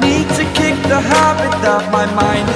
need to kick the habit that my mind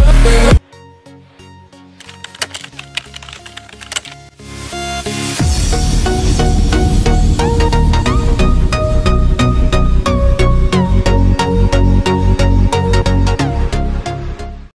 Yeah.